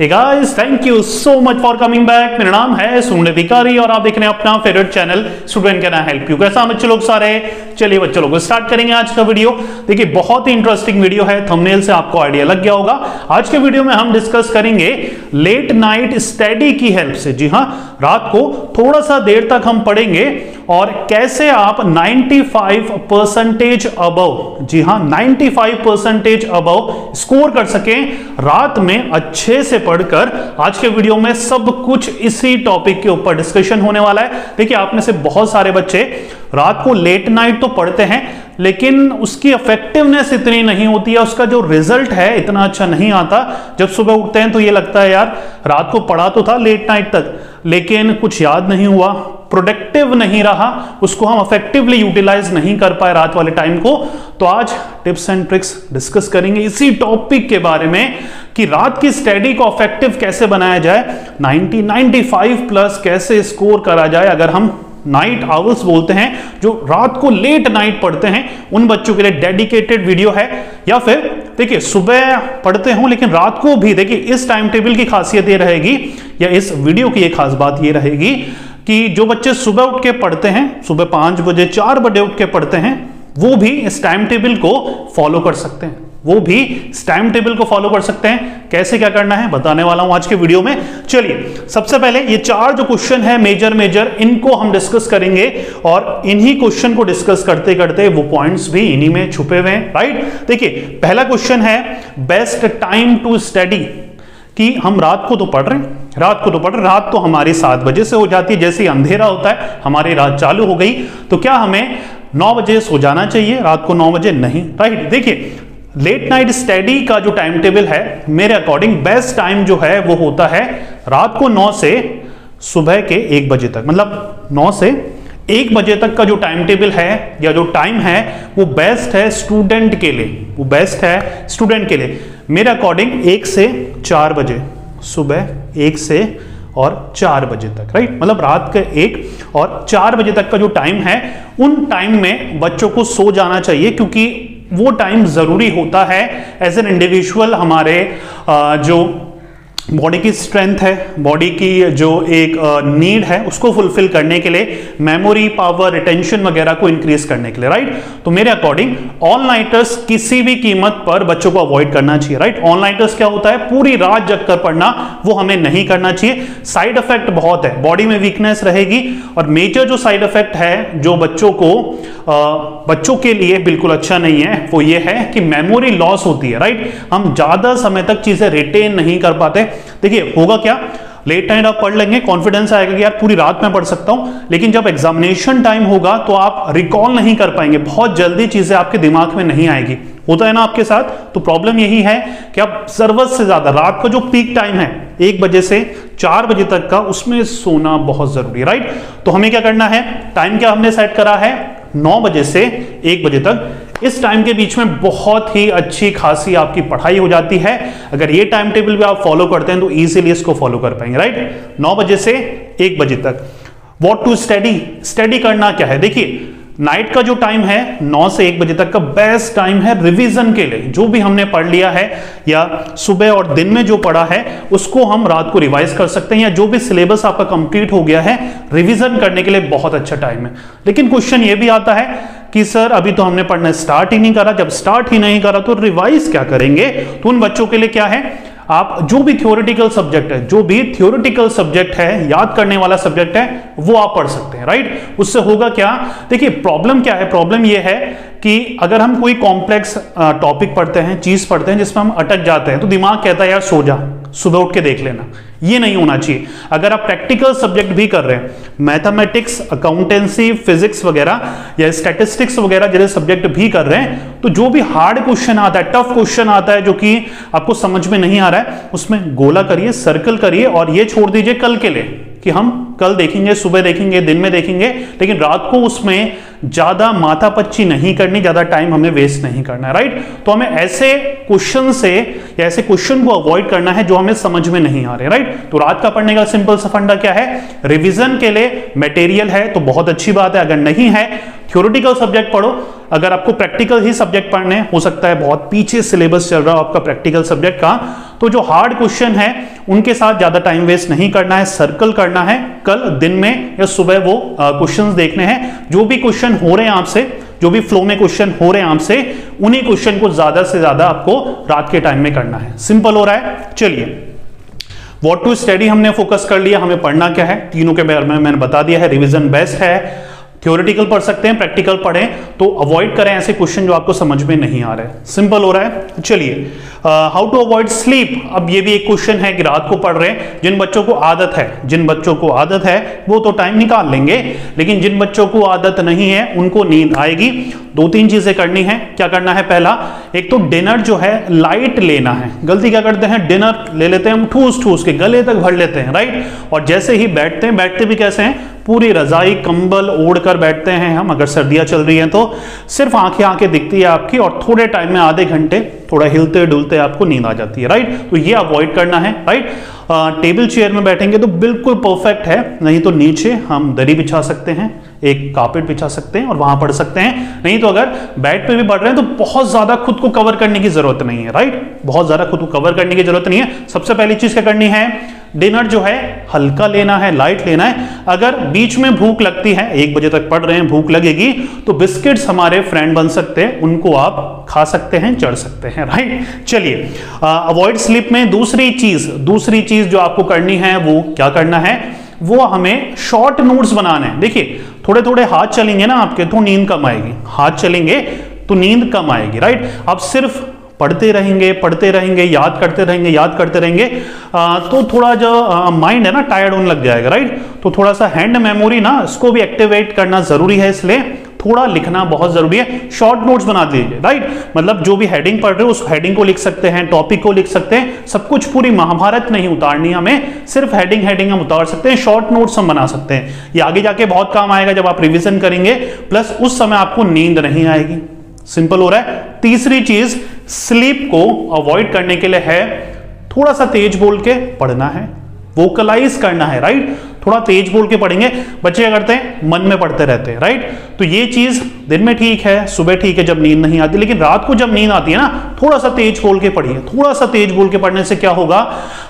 Guys, thank you so much for coming back. मेरा नाम है सुनील अधिकारी और आप देख रहे हैं अपना favourite channel student can help you कैसा बच्चे लोग सारे? चलिए बच्चे लोग स्टार्ट करेंगे आज का वीडियो देखिए बहुत ही इंटरेस्टिंग वीडियो है। थंबनेल से आपको आइडिया लग गया होगा। आज के वीडियो में हम डिस्कस करेंगे लेट नाइट स्टडी की हेल्प से। जी हाँ रात को थोड़ा सा देर तक हम पढ़ेंगे। और कैसे आप 95 परसेंटेज अबव जी हाँ 95 परसेंटेज अबव स्कोर कर सकें। रात में अच्छे से पढ़कर आज के वीडियो में सब कुछ इसी टॉपिक के ऊपर डिस्कशन होने वाला है। देखिए, आप में से बहुत सारे बच्चे रात को लेट नाइट तो पढ़ते हैं, लेकिन उसकी इफेक्टिवनेस इतनी नहीं होती है उसका जो रिज़ल्ट है इतना अच्छा नहीं आता। जब सुबह उठते हैं तो ये लगता है, यार, रात को पढ़ा तो था लेट नाइट तक, लेकिन कुछ याद नहीं हुआ। प्रोडक्टिव नहीं रहा, उसको हम इफेक्टिवली यूटिलाइज नहीं कर पाए रात वाले टाइम को तो आज टिप्स एंड ट्रिक्स डिस्कस करेंगे इसी टॉपिक के बारे में कि रात की स्टडी को इफ़ेक्टिव कैसे बनाया जाए 90 95 प्लस कैसे स्कोर करा जाए, अगर हम नाइट आवर्स बोलते हैं, जो रात को लेट नाइट पढ़ते हैं, उन बच्चों के लिए डेडिकेटेड वीडियो है, या फिर देखिए, सुबह पढ़ते हो लेकिन रात को भी, देखिए, इस टाइम टेबल की खासियत ये रहेगी, या इस वीडियो की एक खास बात ये रहेगी कि जो बच्चे सुबह उठ के पढ़ते हैं, सुबह पाँच बजे, चार बजे उठ के पढ़ते हैं, वो भी इस टाइम टेबल को फॉलो कर सकते हैं। वो भी इस टाइम टेबल को फॉलो कर सकते हैं। कैसे क्या करना है, बताने वाला हूँ आज के वीडियो में। चलिए, सबसे पहले ये चार जो क्वेश्चन है मेजर मेजर इनको हम डिस्कस करेंगे और इन्हीं क्वेश्चन को डिस्कस करते करते वो पॉइंट्स भी इन्हीं में छुपे हुए हैं राइट देखिए, पहला क्वेश्चन है बेस्ट टाइम टू स्टडी कि हम रात को तो पढ़ रहे हैं। रात को तो पढ़ रहे रात तो हमारी सात बजे से हो जाती है। जैसे ही अंधेरा होता है, हमारी रात चालू हो गई। तो क्या हमें नौ बजे सो जाना चाहिए? रात को नौ बजे नहीं। राइट देखिए लेट नाइट स्टडी का जो टाइम टेबल है, मेरे अकॉर्डिंग बेस्ट टाइम जो है, वो होता है रात को नौ से सुबह के एक बजे तक। मतलब नौ से एक बजे तक का जो टाइम टेबल है, या जो टाइम है, वो बेस्ट है स्टूडेंट के लिए। वो बेस्ट है स्टूडेंट के लिए। मेरे अकॉर्डिंग एक से चार बजे, सुबह एक से और चार बजे तक राइट मतलब रात के एक और चार बजे तक का जो टाइम है, उन टाइम में बच्चों को सो जाना चाहिए क्योंकि वो टाइम ज़रूरी होता है एज एन इंडिविजुअल हमारे जो बॉडी की स्ट्रेंथ है बॉडी की जो एक नीड है, उसको फुलफिल करने के लिए मेमोरी पावर रिटेंशन वगैरह को इंक्रीज करने के लिए राइट तो मेरे अकॉर्डिंग ऑल नाइटर्स किसी भी कीमत पर बच्चों को अवॉइड करना चाहिए राइट ऑल नाइटर्स क्या होता है? पूरी रात जग कर पढ़ना, वो हमें नहीं करना चाहिए। साइड इफ़ेक्ट बहुत है बॉडी में वीकनेस रहेगी और मेजर जो साइड इफ़ेक्ट है, जो बच्चों को बच्चों के लिए बिल्कुल अच्छा नहीं है, वो ये है कि मेमोरी लॉस होती है राइट हम ज़्यादा समय तक चीज़ें रिटेन नहीं कर पाते देखिए, होगा क्या? लेट नाइट आप पढ़ लेंगे कॉन्फिडेंस आएगा कि यार पूरी रात में पढ़ सकता हूँ, लेकिन जब एग्जामिनेशन टाइम होगा तो आप रिकॉल नहीं कर पाएँगे। बहुत जल्दी चीज़ें आपके दिमाग में नहीं आएगी। होता है ना आपके साथ? तो प्रॉब्लम यही है कि आप ज़रूरत से ज़्यादा, रात का जो पीक टाइम है, एक बजे से चार बजे तक का, उसमें सोना बहुत ज़रूरी है राइट तो हमें क्या करना है? टाइम क्या हमने सेट करा है? नौ बजे से एक बजे तक इस टाइम के बीच में बहुत ही अच्छी, खासी आपकी पढ़ाई हो जाती है। अगर ये टाइम टेबल भी आप फॉलो करते हैं तो इजीली इसको फॉलो कर पाएँगे राइट नौ बजे से एक बजे तक। वॉट टू स्टडी स्टडी करना क्या है? देखिए नाइट का जो टाइम है 9 से 1 बजे तक का बेस्ट टाइम है रिवीजन के लिए। जो भी हमने पढ़ लिया है, या सुबह और दिन में जो पढ़ा है, उसको हम रात को रिवाइज कर सकते हैं, या जो भी सिलेबस आपका कंप्लीट हो गया है रिवीजन करने के लिए बहुत अच्छा टाइम है। लेकिन क्वेश्चन ये भी आता है कि सर, अभी तो हमने पढ़ना स्टार्ट ही नहीं करा। जब स्टार्ट ही नहीं करा तो रिवाइज क्या करेंगे? तो उन बच्चों के लिए क्या है? आप जो भी थियोरिटिकल सब्जेक्ट है, जो भी थियोरिटिकल सब्जेक्ट है, याद करने वाला सब्जेक्ट है, वो आप पढ़ सकते हैं राइट उससे होगा क्या? देखिए प्रॉब्लम क्या है? प्रॉब्लम ये है कि अगर हम कोई कॉम्प्लेक्स टॉपिक पढ़ते हैं, चीज़ पढ़ते हैं, जिसमें हम अटक जाते हैं तो दिमाग कहता है, यार, सो जा। सुबह उठ के देख लेना। ये नहीं होना चाहिए। अगर आप प्रैक्टिकल सब्जेक्ट भी कर रहे हैं मैथमेटिक्स अकाउंटेंसी फिजिक्स वगैरह या स्टैटिस्टिक्स वगैरह जैसे सब्जेक्ट भी कर रहे हैं तो जो भी हार्ड क्वेश्चन आता है टफ क्वेश्चन आता है, जो कि आपको समझ में नहीं आ रहा है, उसमें गोला करिए सर्कल करिए और ये छोड़ दीजिए कल के लिए। कि हम कल देखेंगे, सुबह देखेंगे, दिन में देखेंगे, लेकिन रात को उसमें ज़्यादा माथा पच्ची नहीं करनी, ज़्यादा टाइम हमें वेस्ट नहीं करना है राइट तो हमें ऐसे क्वेश्चन से या ऐसे क्वेश्चन को अवॉइड करना है जो हमें समझ में नहीं आ रहे राइट तो रात का पढ़ने का सिंपल सा फंडा क्या है? रिविजन के लिए मटेरियल है तो बहुत अच्छी बात है, अगर नहीं है थ्योरिटिकल सब्जेक्ट पढ़ो। अगर आपको प्रैक्टिकल ही सब्जेक्ट पढ़ने हो सकता है बहुत पीछे सिलेबस चल रहा हो आपका प्रैक्टिकल सब्जेक्ट का। तो जो हार्ड क्वेश्चन है उनके साथ ज़्यादा टाइम वेस्ट नहीं करना है सर्कल करना है। कल, दिन में या सुबह वो क्वेश्चंस देखने हैं। जो भी क्वेश्चन हो रहे हैं आपसे, जो भी फ्लो में क्वेश्चन हो रहे हैं आपसे, उन्हीं क्वेश्चन को ज़्यादा से ज़्यादा आपको रात के टाइम में करना है। सिंपल हो रहा है। चलिए। वॉट टू स्टडी हमने फोकस कर लिया। हमें पढ़ना क्या है? तीनों के बारे में मैंने बता दिया है। रिविजन बेस्ट है। थ्योरेटिकल पढ़ सकते हैं प्रैक्टिकल पढ़ें तो अवॉइड करें ऐसे क्वेश्चन जो आपको समझ में नहीं आ रहे सिंपल हो रहा है। चलिए हाउ टू अवॉइड स्लीप अब ये भी एक क्वेश्चन है कि रात को पढ़ रहे हैं। जिन बच्चों को आदत है, जिन बच्चों को आदत है, वो तो टाइम निकाल लेंगे, लेकिन जिन बच्चों को आदत नहीं है, उनको नींद आएगी। दो तीन चीज़ें करनी है। क्या करना है पहला? एक तो डिनर जो है लाइट लेना है। गलती क्या करते हैं? डिनर ले लेते हैं, हम ठूस ठूस के गले तक भर लेते हैं राइट और जैसे ही बैठते हैं, बैठते भी कैसे हैं? पूरी रजाई कंबल ओढ़ कर बैठते हैं हम अगर सर्दियाँ चल रही हैं तो। सिर्फ़ आँखें आँखें दिखती है आपकी और थोड़े टाइम में आधे घंटे थोड़ा हिलते डुलते आपको नींद आ जाती है राइट तो ये अवॉइड करना है राइट आ, टेबल चेयर में बैठेंगे तो बिल्कुल परफेक्ट है नहीं तो नीचे हम दरी बिछा सकते हैं एक कार्पेट बिछा सकते हैं और वहाँ पढ़ सकते हैं। नहीं तो अगर बेड पे भी पढ़ रहे हैं तो बहुत ज़्यादा खुद को कवर करने की ज़रूरत नहीं है राइट बहुत ज़्यादा खुद को कवर करने की ज़रूरत नहीं है। सबसे पहली चीज़ क्या करनी है? डिनर जो है, हल्का लेना है लाइट लेना है। अगर बीच में भूख लगती है, एक बजे तक पढ़ रहे हैं, भूख लगेगी तो बिस्किट्स हमारे फ्रेंड बन सकते हैं, उनको आप खा सकते हैं, चढ़ सकते हैं राइट चलिए अवॉइड स्लिप में दूसरी चीज़ दूसरी चीज़ जो आपको करनी है, वो क्या करना है? वो हमें शॉर्ट नोट्स बनाने हैं। देखिए थोड़े थोड़े हाथ चलेंगे ना आपके तो नींद कम आएगी। हाथ चलेंगे तो नींद कम आएगी राइट अब सिर्फ़ पढ़ते रहेंगे पढ़ते रहेंगे याद करते रहेंगे याद करते रहेंगे आ, तो थोड़ा जो माइंड है ना टायर्ड होने लग जाएगा राइट तो थोड़ा सा हैंड मेमोरी ना इसको भी एक्टिवेट करना ज़रूरी है इसलिए थोड़ा लिखना बहुत ज़रूरी है। शॉर्ट नोट्स बना दीजिए राइट मतलब जो भी हेडिंग पढ़ रहे हो उस हेडिंग को लिख सकते हैं टॉपिक को लिख सकते हैं सब कुछ पूरी महाभारत नहीं उतारनी हमें सिर्फ़ हेडिंग हेडिंग हम उतार सकते हैं शॉर्ट नोट्स हम बना सकते हैं। ये आगे जाके बहुत काम आएगा जब आप रिविजन करेंगे प्लस उस समय आपको नींद नहीं आएगी। सिंपल हो रहा है। तीसरी चीज़ स्लीप को अवॉइड करने के लिए है, थोड़ा सा तेज बोल के पढ़ना है वोकलाइज करना है राइट थोड़ा तेज बोल के पढ़ेंगे, बच्चे क्या करते हैं, मन में पढ़ते रहते हैं राइट तो ये चीज़ दिन में ठीक है, सुबह ठीक है जब नींद नहीं आती, लेकिन रात को जब नींद आती है ना, थोड़ा सा तेज बोल के पढ़िए, थोड़ा सा तेज बोल के पढ़ने से क्या होगा,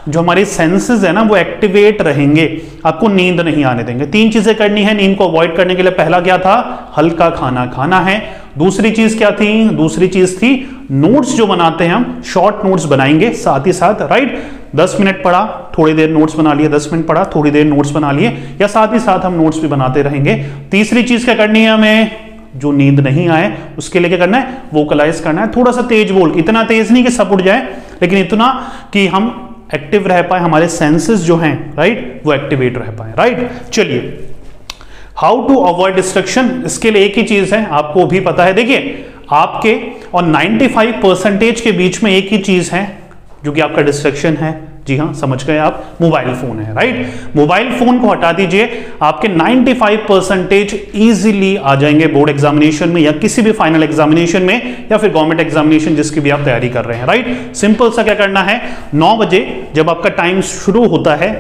जो हमारे सेंसेस है ना, वो एक्टिवेट रहेंगे, आपको नींद नहीं आने देंगे। तीन चीज़ें करनी है, नींद को अवॉइड करने के लिए पहला क्या था, हल्का खाना खाना है। दूसरी चीज़ क्या थी, दूसरी चीज़ थी नोट्स जो बनाते हैं हम शॉर्ट नोट्स बनाएँगे साथ ही साथ राइट दस मिनट पढ़ा, थोड़ी देर नोट्स बना लिए, दस मिनट पढ़ा, थोड़ी देर नोट्स बना लिए, या साथ ही साथ हम नोट्स भी बनाते रहेंगे। तीसरी चीज़ क्या करनी है हमें? जो नींद नहीं आए, उसके लिए क्या करना है? वोकलाइज करना है। थोड़ा सा तेज बोल, इतना तेज नहीं कि सब उठ जाए, लेकिन इतना कि हम एक्टिव रह पाए, हमारे सेंसेस जो हैं राइट वो एक्टिवेट रह पाए राइट चलिए। हाउ टू अवॉइड डिस्ट्रक्शन इसके लिए एक ही चीज़ है, आपको भी पता है। देखिए आपके और 95 परसेंटेज के बीच में एक ही चीज़ है, जो कि आपका डिस्ट्रेक्शन है। जी हाँ समझ गए आप? मोबाइल फ़ोन है राइट मोबाइल फ़ोन को हटा दीजिए, आपके 95 परसेंटेज इजीली आ जाएँगे बोर्ड एग्जामिनेशन में या किसी भी फाइनल एग्जामिनेशन में, या फिर गवर्नमेंट एग्जामिनेशन जिसकी भी आप तैयारी कर रहे हैं राइट सिंपल सा क्या करना है? नौ बजे जब आपका टाइम शुरू होता है,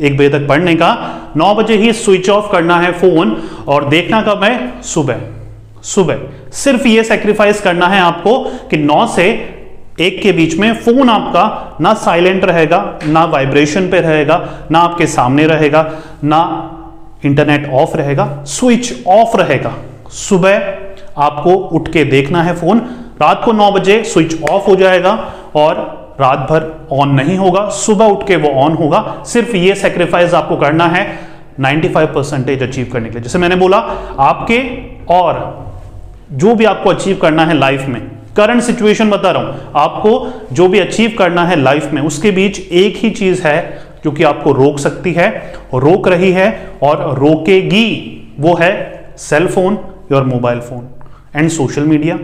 एक बजे तक पढ़ने का, नौ बजे ही स्विच ऑफ़ करना है फ़ोन और देखना कब है? सुबह। सुबह। सिर्फ़ ये सेक्रीफाइस करना है आपको कि नौ से एक के बीच में फ़ोन आपका ना साइलेंट रहेगा, ना वाइब्रेशन पे रहेगा, ना आपके सामने रहेगा, ना इंटरनेट ऑफ़ रहेगा स्विच ऑफ़ रहेगा। सुबह आपको उठ के देखना है फ़ोन, रात को नौ बजे स्विच ऑफ़ हो जाएगा और रात भर ऑन नहीं होगा, सुबह उठ के वो ऑन होगा। सिर्फ़ ये सेक्रीफाइस आपको करना है 95 परसेंटेज अचीव करने के लिए। जैसे मैंने बोला, आपके और जो भी आपको अचीव करना है लाइफ में। करंट सिचुएशन बता रहा हूँ। आपको जो भी अचीव करना है लाइफ में, उसके बीच एक ही चीज़ है जो कि आपको रोक सकती है। रोक रही है और रोकेगी वो है सेल फ़ोन और mobile phone and social media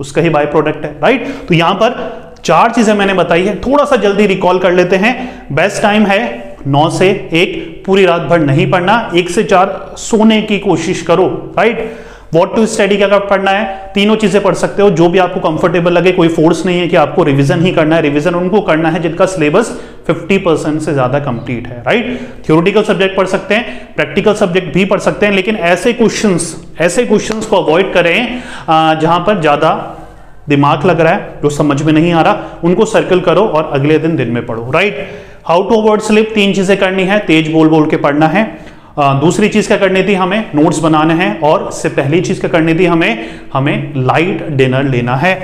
उसका ही बाय प्रोडक्ट है राइट तो यहाँ पर चार चीज़ें मैंने बताई है। थोड़ा सा जल्दी रिकॉल कर लेते हैं। बेस्ट टाइम है नौ से एक। पूरी रात भर नहीं पढ़ना। एक से चार सोने की कोशिश करो राइट वॉट टू स्टडी क्या पढ़ना है, तीनों चीज़ें पढ़ सकते हो, जो भी आपको कंफर्टेबल लगे, कोई फोर्स नहीं है कि आपको रिवीजन ही करना है रिवीजन उनको करना है जिनका सिलेबस 50 परसेंट से ज़्यादा कंप्लीट है राइट थियोरिटिकल सब्जेक्ट पढ़ सकते हैं प्रैक्टिकल सब्जेक्ट भी पढ़ सकते हैं, लेकिन ऐसे क्वेश्चंस ऐसे क्वेश्चंस को अवॉइड करें जहाँ पर ज़्यादा दिमाग लग रहा है, जो समझ में नहीं आ रहा, उनको सर्कल करो और अगले दिन दिन में पढ़ो right how to avoid sleep तीन चीज़ें करनी है, तेज बोल बोल के पढ़ना है दूसरी चीज़ क्या करनी थी हमें? नोट्स बनाने हैं और इससे पहली चीज़ क्या करनी थी हमें? हमें लाइट डिनर लेना है।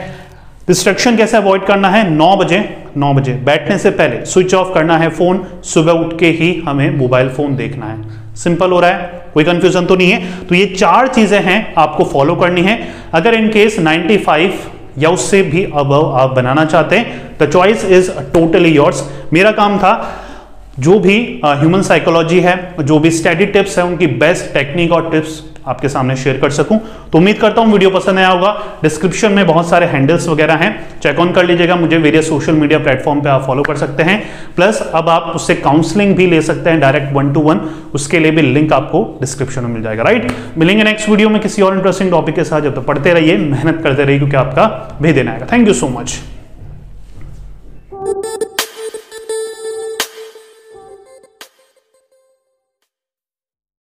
डिस्ट्रक्शन कैसे अवॉइड करना है? 9 बजे 9 बजे। बैठने से पहले स्विच ऑफ़ करना है फ़ोन सुबह उठ के ही हमें मोबाइल फ़ोन देखना है। सिंपल हो रहा है। कोई कंफ्यूजन तो नहीं है। तो ये चार चीज़ें हैं आपको फॉलो करनी है। अगर इन केस 95 या उससे भी अब आप बनाना चाहते हैं the choice is totally yours मेरा काम था जो भी ह्यूमन uh, साइकोलॉजी है जो भी स्टडी टिप्स है उनकी बेस्ट टेक्निक और टिप्स आपके सामने शेयर कर सकूँ। तो उम्मीद करता हूँ वीडियो पसंद आया होगा। डिस्क्रिप्शन में बहुत सारे हैंडल्स वगैरह हैं। चेक ऑन कर लीजिएगा। मुझे वेरियस सोशल मीडिया प्लेटफॉर्म पे आप फॉलो कर सकते हैं। प्लस अब आप उससे काउंसलिंग भी ले सकते हैं डायरेक्ट वन टू वन उसके लिए भी लिंक आपको डिस्क्रिप्शन में मिल जाएगा। राइट मिलेंगे नेक्स्ट वीडियो में किसी और इंटरेस्टिंग टॉपिक के साथ। जब तो पढ़ते रहिए मेहनत करते रहिए क्योंकि आपका भी देना आएगा। Thank you so much